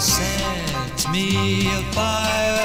sets me afire.